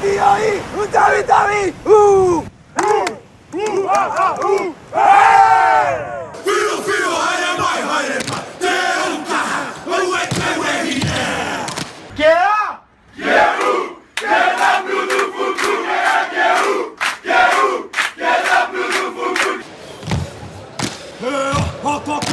ki oi, un tawi tawi, u! U, u, a, a, u, a! Whiro, whiro, haere mai, haere mai, te au kaha, au e te wehi nea! Ke a! Ke u, ke la nunu fuku, ke a ke u, ke u, ke la nunu fuku. Ke a, a toki!